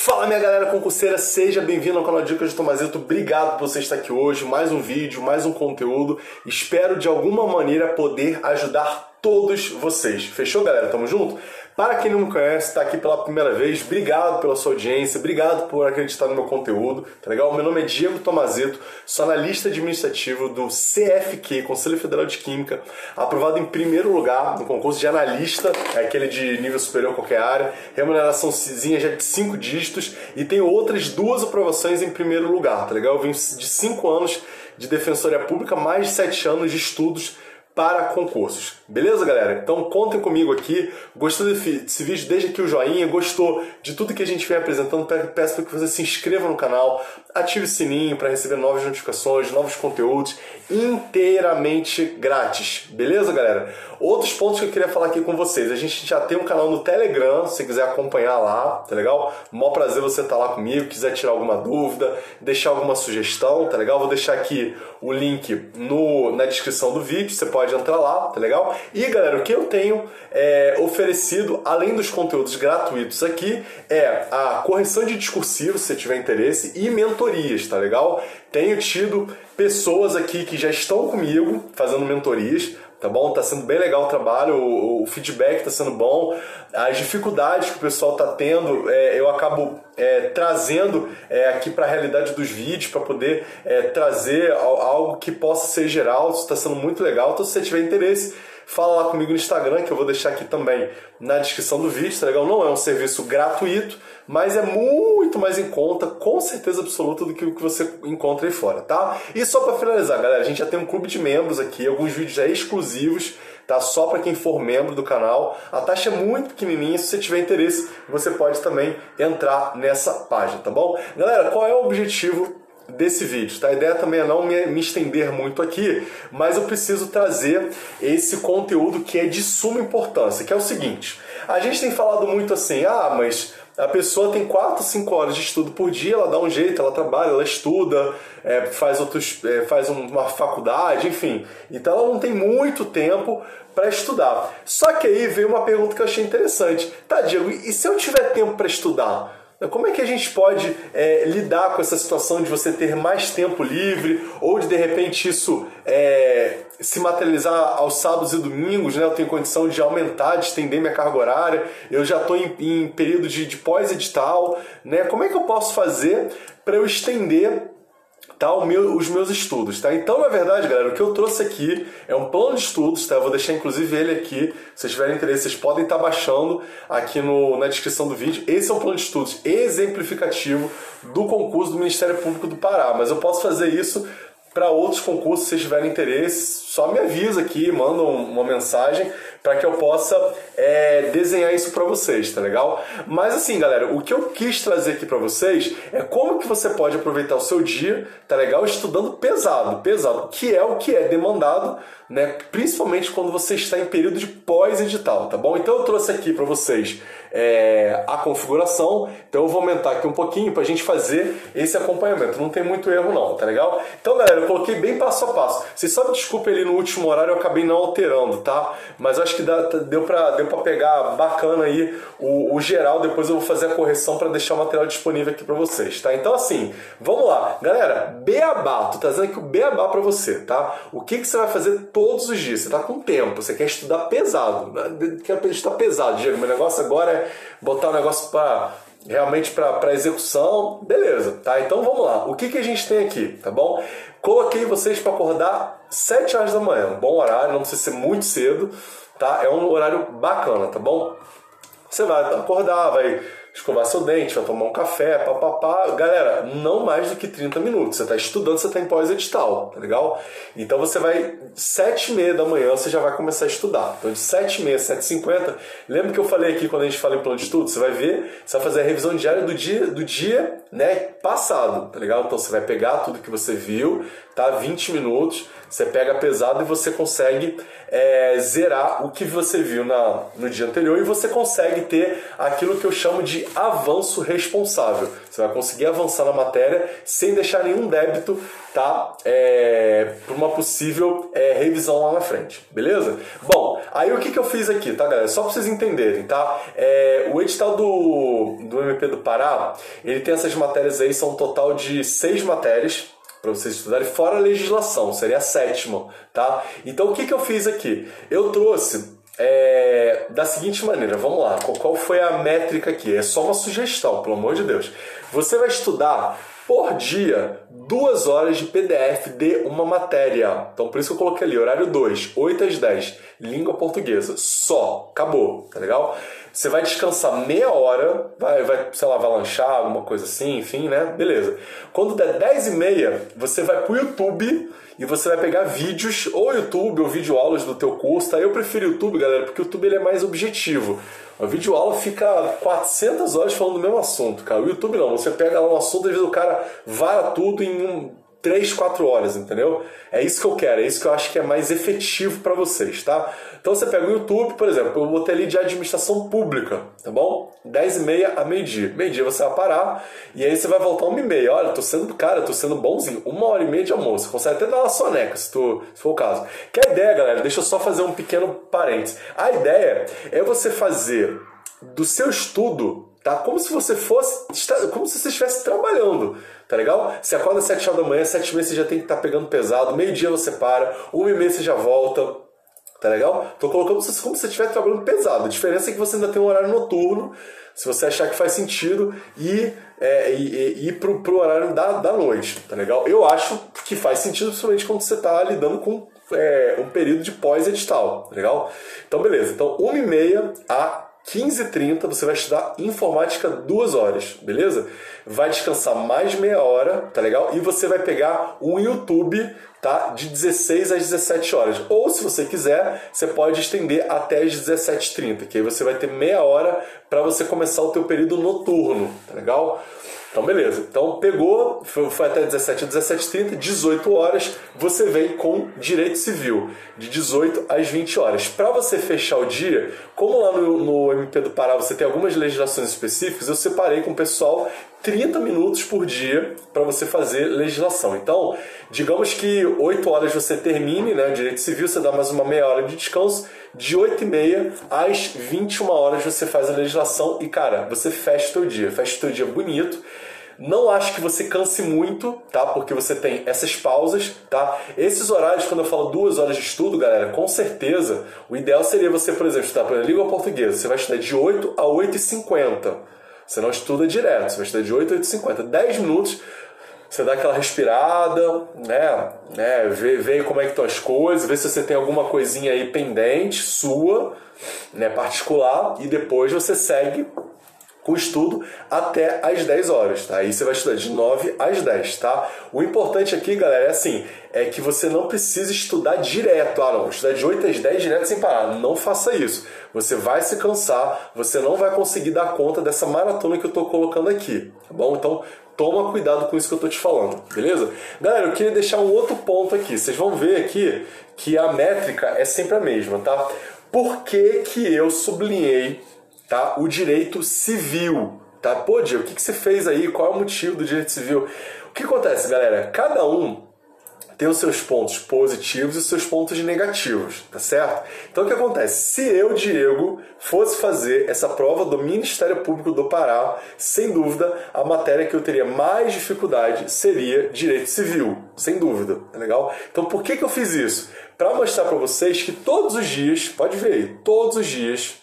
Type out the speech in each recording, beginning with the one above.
Fala minha galera concurseira, seja bem-vindo ao canal Dicas de Tomazito. Obrigado por você estar aqui hoje. Mais um vídeo, mais um conteúdo. Espero de alguma maneira poder ajudar todos vocês. Fechou, galera? Tamo junto? Para quem não me conhece, está aqui pela primeira vez, obrigado pela sua audiência, obrigado por acreditar no meu conteúdo, tá legal? Meu nome é Diego Tomazito, sou analista administrativo do CFQ, Conselho Federal de Química, aprovado em primeiro lugar no concurso de analista, é aquele de nível superior a qualquer área, remuneraçãozinha já de 5 dígitos e tenho outras duas aprovações em primeiro lugar, tá legal? Eu venho de 5 anos de defensoria pública, mais de 7 anos de estudos para concursos. Beleza, galera? Então contem comigo aqui. Gostou desse vídeo? Deixa aqui o joinha. Gostou de tudo que a gente vem apresentando? Peço que você se inscreva no canal, ative o sininho para receber novas notificações, novos conteúdos inteiramente grátis. Beleza, galera? Outros pontos que eu queria falar aqui com vocês. A gente já tem um canal no Telegram, se quiser acompanhar lá, tá legal? Mó prazer você estar tá lá comigo, quiser tirar alguma dúvida, deixar alguma sugestão, tá legal? Vou deixar aqui o link no, na descrição do vídeo, você pode entrar lá, tá legal? E galera, o que eu tenho é, oferecido, além dos conteúdos gratuitos aqui, é a correção de discursivo, se tiver interesse, e mentorias, tá legal? Tenho tido pessoas aqui que já estão comigo fazendo mentorias, tá bom? Tá sendo bem legal o trabalho, o, o feedback tá sendo bom, as dificuldades que o pessoal tá tendo, é, eu acabo é, trazendo é, aqui para a realidade dos vídeos para poder é, trazer algo que possa ser geral, isso está sendo muito legal. Então, se você tiver interesse, fala lá comigo no Instagram, que eu vou deixar aqui também na descrição do vídeo, tá legal? Não é um serviço gratuito, mas é muito mais em conta, com certeza absoluta, do que o que você encontra aí fora, tá? E só para finalizar, galera, a gente já tem um clube de membros aqui, alguns vídeos já exclusivos, tá? Só para quem for membro do canal. A taxa é muito pequenininha, se você tiver interesse, você pode também entrar nessa página, tá bom? Galera, qual é o objetivo desse vídeo. Tá? A ideia também é não me, me, estender muito aqui, mas eu preciso trazer esse conteúdo que é de suma importância, que é o seguinte. A gente tem falado muito assim, ah, mas a pessoa tem 4, 5 horas de estudo por dia, ela dá um jeito, ela trabalha, ela estuda, é, faz, outros, é, faz uma faculdade, enfim. Então ela não tem muito tempo para estudar. Só que aí veio uma pergunta que eu achei interessante. Tá, Diego, e se eu tiver tempo para estudar? Como é que a gente pode é, lidar com essa situação de você ter mais tempo livre ou de de repente isso é, se materializar aos sábados e domingos? Né? Eu tenho condição de aumentar, de estender minha carga horária, eu já estou em, em, período de, de pós-edital. Né? Como é que eu posso fazer para eu estender tá, meu, os meus estudos, tá? Então, na verdade, galera, o que eu trouxe aqui é um plano de estudos, tá? Eu vou deixar inclusive ele aqui. Se vocês tiverem interesse, vocês podem estar tá baixando aqui no, na descrição do vídeo. Esse é um plano de estudos exemplificativo do concurso do Ministério Público do Pará, mas eu posso fazer isso para outros concursos, se vocês tiverem interesse, só me avisa aqui, manda uma mensagem para que eu possa é, desenhar isso para vocês, tá legal? Mas assim, galera, o que eu quis trazer aqui para vocês é como que você pode aproveitar o seu dia, tá legal? Estudando pesado, pesado, que é o que é demandado, né? Principalmente quando você está em período de pós-edital, tá bom? Então eu trouxe aqui para vocês é, a configuração, então eu vou aumentar aqui um pouquinho para a gente fazer esse acompanhamento. Não tem muito erro não, tá legal? Então, galera, eu coloquei bem passo a passo. Vocês só me desculpem ali no último horário, eu acabei não alterando, tá? Mas acho que dá, deu para deu pra pegar bacana aí o, o, geral. Depois eu vou fazer a correção para deixar o material disponível aqui para vocês, tá? Então, assim, vamos lá. Galera, beabá. Tô trazendo aqui o beabá para você, tá? O que, que você vai fazer todos os dias? Você tá com tempo, você quer estudar pesado. Quer estudar pesado, Diego. Meu negócio agora é botar o negócio para realmente para execução, beleza, tá? Então vamos lá. O que, que a gente tem aqui, tá bom? Coloquei vocês para acordar 7 horas da manhã, um bom horário, não precisa ser muito cedo, tá? É um horário bacana, tá bom? Você vai acordar, vai escovar seu dente, vai tomar um café, papapá. Galera, não mais do que 30 minutos. Você está estudando, você está em pós-edital, tá legal? Então você vai, 7 e meia da manhã, você já vai começar a estudar. Então de 7 e meia, 7 e 50, lembra que eu falei aqui quando a gente fala em plano de estudo? Você vai ver, você vai fazer a revisão diária do dia, do dia né, passado, tá legal? Então você vai pegar tudo que você viu, tá? 20 minutos, Você pega pesado e você consegue é, zerar o que você viu na, no dia anterior e você consegue ter aquilo que eu chamo de avanço responsável. Você vai conseguir avançar na matéria sem deixar nenhum débito tá? É, para uma possível é, revisão lá na frente, beleza? Bom, aí o que, que eu fiz aqui, tá, galera? Só para vocês entenderem, tá? É, o edital do, do MP do Pará, ele tem essas matérias aí, são um total de seis matérias, para vocês estudarem, fora a legislação, seria a sétima, tá? Então o que, que eu fiz aqui? Eu trouxe é, da seguinte maneira, vamos lá, qual foi a métrica aqui? É só uma sugestão, pelo amor de Deus. Você vai estudar por dia duas horas de PDF de uma matéria. Então por isso eu coloquei ali, horário 2, 8 às 10, língua portuguesa. Só, acabou, tá legal? Você vai descansar meia hora, vai, vai, sei lá, vai lanchar, alguma coisa assim, enfim, né? Beleza. Quando der 10 e meia, você vai pro YouTube e você vai pegar vídeos, ou YouTube, ou videoaulas do teu curso, tá? Eu prefiro YouTube, galera, porque o YouTube ele é mais objetivo. A videoaula fica 400 horas falando do mesmo assunto, cara. O YouTube não, você pega lá um assunto, às vezes o cara vara tudo em um, 3, 4 horas, entendeu? É isso que eu quero, é isso que eu acho que é mais efetivo para vocês, tá? Então você pega o YouTube, por exemplo, eu botei ali de administração pública, tá bom? 10 e meia a meio-dia. Meio-dia você vai parar e aí você vai voltar uma e meia. Olha, tô sendo, cara, tô sendo bonzinho. Uma hora e meia de almoço. Você consegue até dar uma soneca, se, tu, se for o caso. Que a ideia, galera, deixa eu só fazer um pequeno parênteses. A ideia é você fazer do seu estudo, tá? Como se você fosse, como se você estivesse trabalhando tá legal? Você acorda às 7 horas da manhã, 7 meses você já tem que estar tá pegando pesado, meio-dia você para, 1 e meia você já volta, tá legal? Tô colocando como se você estivesse trabalhando pesado. A diferença é que você ainda tem um horário noturno, se você achar que faz sentido, e, é, ir pro, pro horário da, da noite, tá legal? Eu acho que faz sentido, principalmente quando você está lidando com é, um período de pós-edital, tá legal? Então, beleza. Então, 1 e meia a 15h30 você vai estudar informática duas horas, beleza? Vai descansar mais meia hora, tá legal? E você vai pegar um YouTube, tá? De 16 às 17 horas. Ou se você quiser, você pode estender até as 17h30, que aí você vai ter meia hora para você começar o teu período noturno, tá legal? Então, beleza. Então, pegou, foi até 17 a 17h30, 18 horas, você vem com direito civil, de 18 às 20 horas. Para você fechar o dia, como lá no, no MP do Pará você tem algumas legislações específicas, eu separei com o pessoal 30 minutos por dia para você fazer legislação. Então, digamos que 8 horas você termine, né, direito civil, você dá mais uma meia hora de descanso, de 8 e meia às 21 horas você faz a legislação e, cara, você fecha o teu dia, fecha o teu dia bonito. Não acho que você canse muito, tá? Porque você tem essas pausas, tá? Esses horários, quando eu falo duas horas de estudo, galera, com certeza, o ideal seria você, por exemplo, estudar para língua portuguesa. Você vai estudar de 8 a 8 e 50. Você não estuda direto, você vai estudar de 8 a 8 e 50. 10 minutos, você dá aquela respirada, né? né? Vê, vê como é que estão as coisas, vê se você tem alguma coisinha aí pendente, sua, né? particular, e depois você segue o estudo até às 10 horas, tá? Aí você vai estudar de 9 às 10, tá? O importante aqui, galera, é assim, é que você não precisa estudar direto. Ah, não, estudar de 8 às 10 direto sem parar. Não faça isso. Você vai se cansar, você não vai conseguir dar conta dessa maratona que eu tô colocando aqui, tá bom? Então, toma cuidado com isso que eu tô te falando, beleza? Galera, eu queria deixar um outro ponto aqui. Vocês vão ver aqui que a métrica é sempre a mesma, tá? Por que, que eu sublinhei tá? O direito civil, tá? Pô, Diego, o que, que você fez aí? Qual é o motivo do direito civil? O que acontece, galera? Cada um tem os seus pontos positivos e os seus pontos negativos, tá certo? Então o que acontece? Se eu, Diego, fosse fazer essa prova do Ministério Público do Pará, sem dúvida, a matéria que eu teria mais dificuldade seria direito civil, sem dúvida, tá legal? Então por que, que eu fiz isso? Para mostrar para vocês que todos os dias, pode ver aí, todos os dias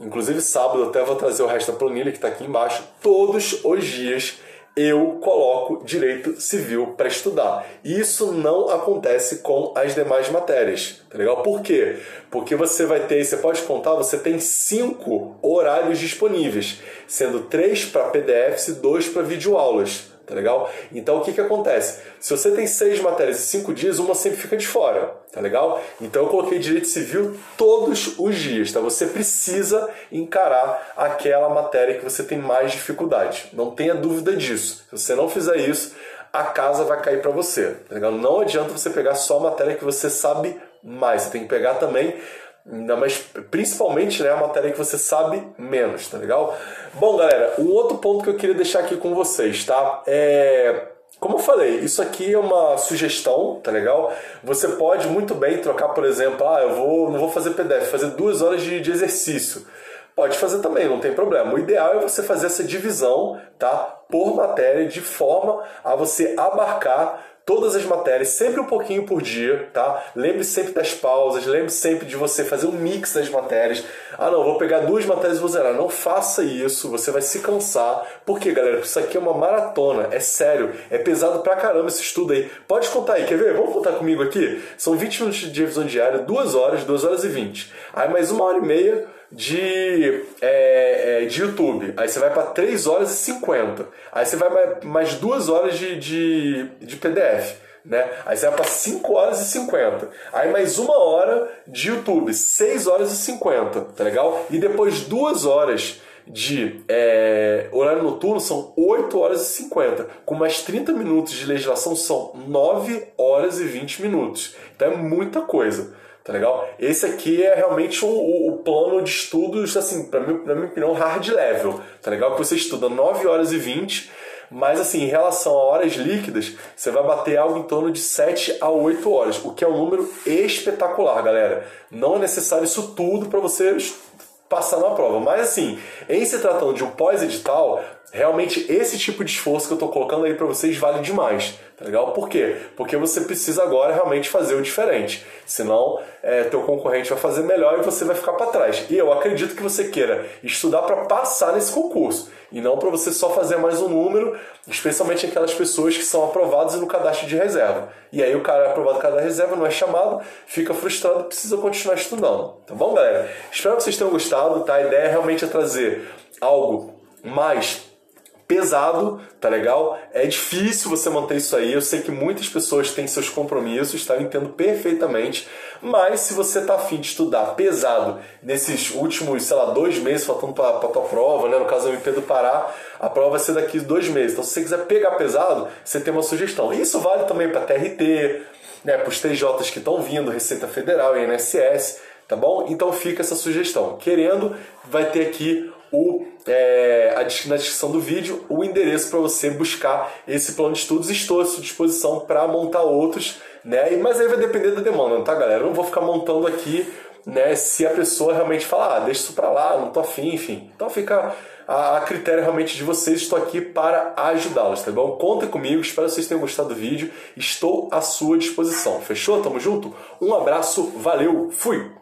Inclusive sábado até vou trazer o resto da planilha que está aqui embaixo. Todos os dias eu coloco direito civil para estudar. Isso não acontece com as demais matérias, tá legal? Por quê? Porque você vai ter, você pode contar, você tem cinco horários disponíveis, sendo três para PDFs e dois para videoaulas tá legal? Então o que que acontece? Se você tem seis matérias e cinco dias, uma sempre fica de fora, tá legal? Então eu coloquei direito civil todos os dias, tá? Você precisa encarar aquela matéria que você tem mais dificuldade. Não tenha dúvida disso. Se você não fizer isso, a casa vai cair para você, tá ligado? Não adianta você pegar só a matéria que você sabe mais, você tem que pegar também mas principalmente né, a matéria que você sabe menos, tá legal? Bom, galera, um outro ponto que eu queria deixar aqui com vocês, tá? É como eu falei, isso aqui é uma sugestão, tá legal? Você pode muito bem trocar, por exemplo, ah, eu vou, não vou fazer PDF, fazer duas horas de, de exercício. Pode fazer também, não tem problema. O ideal é você fazer essa divisão, tá? Por matéria, de forma a você abarcar todas as matérias, sempre um pouquinho por dia, tá? Lembre sempre das pausas, lembre sempre de você fazer um mix das matérias. Ah, não, vou pegar duas matérias e vou zerar. Não faça isso, você vai se cansar. Por quê, galera? Porque isso aqui é uma maratona, é sério, é pesado pra caramba esse estudo aí. Pode contar aí, quer ver? Vamos contar comigo aqui? São 20 minutos de revisão diária, 2 horas, 2 horas e 20. Aí mais uma hora e meia de, é, é, de YouTube. Aí você vai para 3 horas e 50. Aí você vai mais 2 horas de, de, de PDF. Né? Aí você vai para 5 horas e 50. Aí mais uma hora de YouTube, 6 horas e 50, tá legal? E depois 2 horas de é, horário noturno são 8 horas e 50. Com mais 30 minutos de legislação são 9 horas e 20 minutos. Então é muita coisa tá legal? Esse aqui é realmente o, o, o plano de estudos, assim, para mim, pra minha opinião, hard level, tá legal? Que você estuda 9 horas e 20, mas assim, em relação a horas líquidas, você vai bater algo em torno de 7 a 8 horas, o que é um número espetacular, galera. Não é necessário isso tudo para você passar na prova, mas assim, em se tratando de um pós-edital, realmente esse tipo de esforço que eu estou colocando aí para vocês vale demais, tá legal? Por quê? Porque você precisa agora realmente fazer o diferente, senão é, teu concorrente vai fazer melhor e você vai ficar para trás. E eu acredito que você queira estudar para passar nesse concurso e não para você só fazer mais um número, especialmente aquelas pessoas que são aprovadas no cadastro de reserva. E aí o cara é aprovado no cadastro de reserva, não é chamado, fica frustrado precisa continuar estudando. Tá bom, galera? Espero que vocês tenham gostado, tá? A ideia realmente é trazer algo mais pesado, tá legal? É difícil você manter isso aí. Eu sei que muitas pessoas têm seus compromissos, tá? Eu entendo perfeitamente. Mas se você tá afim de estudar pesado nesses últimos, sei lá, dois meses faltando para a tua prova, né? No caso do MP do Pará, a prova vai ser daqui dois meses. Então, se você quiser pegar pesado, você tem uma sugestão. Isso vale também para TRT, né? Para os TJs que estão vindo, Receita Federal INSS, tá bom? Então fica essa sugestão. Querendo, vai ter aqui o, é, na descrição do vídeo o endereço para você buscar esse plano de estudos. Estou à sua disposição para montar outros, né? Mas aí vai depender da demanda, tá, galera? Eu não vou ficar montando aqui, né? Se a pessoa realmente falar, ah, deixa isso para lá, não tô afim, enfim. Então fica a, a critério realmente de vocês. Estou aqui para ajudá-los, tá bom? Contem comigo, espero que vocês tenham gostado do vídeo. Estou à sua disposição. Fechou? Tamo junto? Um abraço, valeu, fui!